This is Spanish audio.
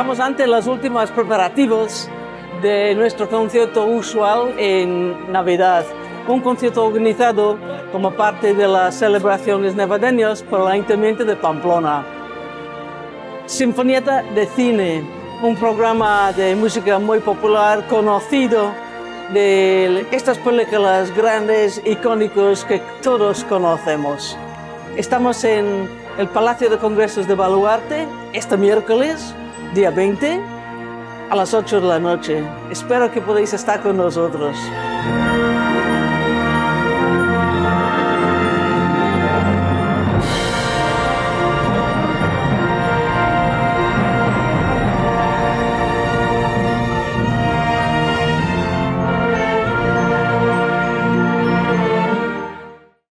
estamos ante los últimos preparativos de nuestro concierto usual en Navidad, un concierto organizado como parte de las celebraciones navideñas por el Ayuntamiento de Pamplona. Sinfonieta de Cine, un programa de música muy popular conocido de estas películas grandes, icónicos que todos conocemos. Estamos en el Palacio de Congresos de Baluarte este miércoles, día 20, a las 8 de la noche. Espero que podáis estar con nosotros.